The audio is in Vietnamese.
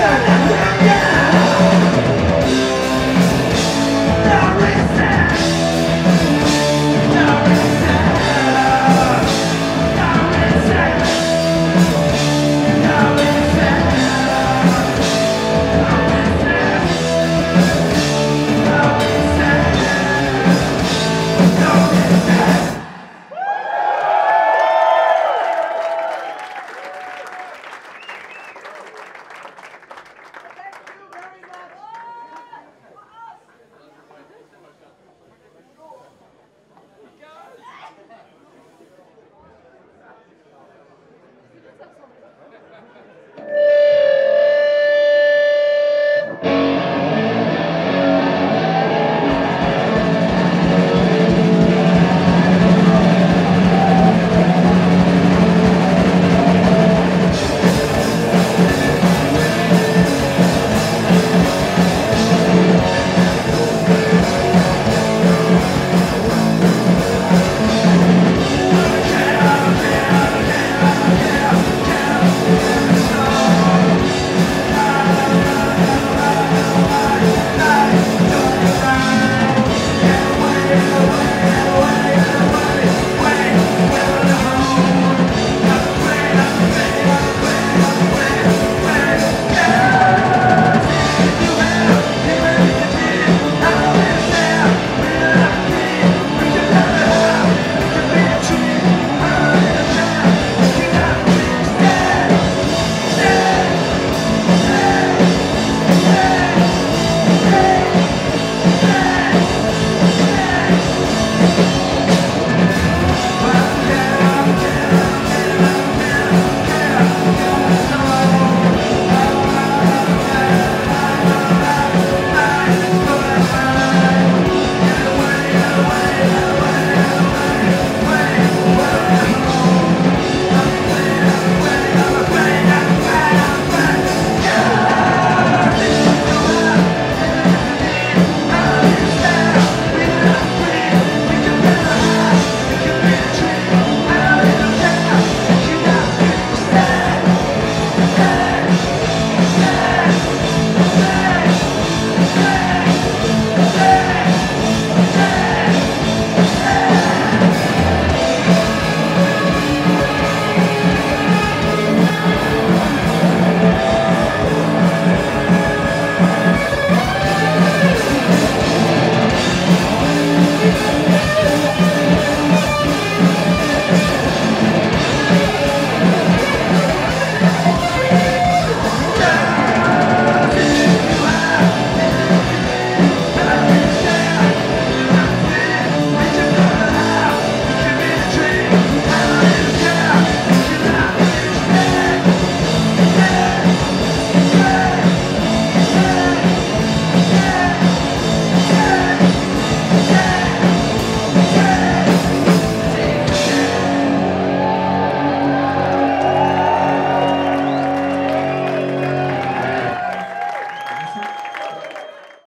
Yeah.